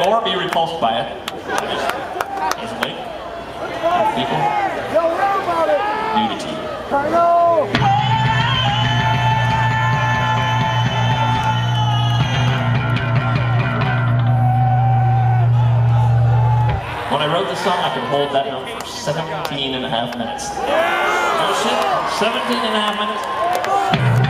it or be repulsed by it. Easily. Nudity. When I wrote the song, I could hold that note for 17 and a half minutes. No shit, 17 and a half minutes.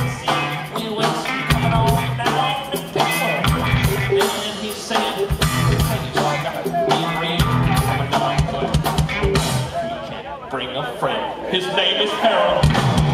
bring a friend. His name is Harold.